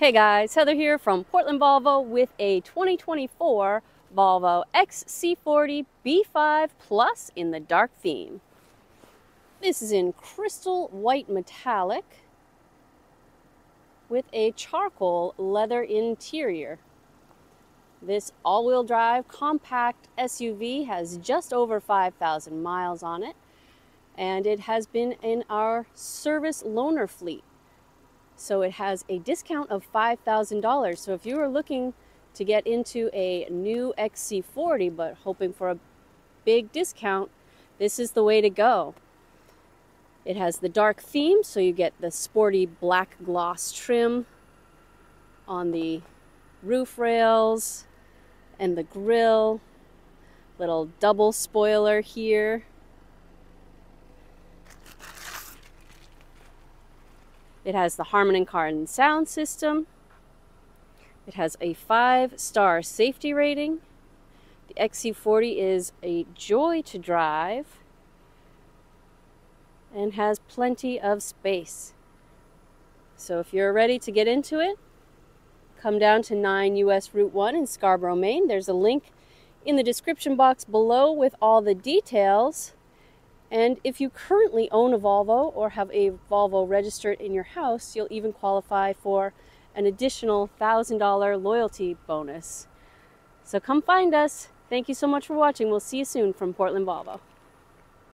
Hey guys, Heather here from Portland Volvo with a 2024 Volvo XC40 B5 Plus in the dark theme. This is in crystal white metallic with a charcoal leather interior. This all-wheel drive compact SUV has just over 5,000 miles on it and it has been in our service loaner fleet so it has a discount of $5,000. So if you are looking to get into a new XC40 but hoping for a big discount, this is the way to go. It has the dark theme, so you get the sporty black gloss trim on the roof rails and the grille. Little double spoiler here. It has the Harman & Kardon sound system. It has a five-star safety rating. The XC40 is a joy to drive and has plenty of space. So if you're ready to get into it, come down to 9 US Route 1 in Scarborough, Maine. There's a link in the description box below with all the details. And if you currently own a Volvo or have a Volvo registered in your house, you'll even qualify for an additional $1,000 loyalty bonus. So come find us. Thank you so much for watching. We'll see you soon from Portland Volvo.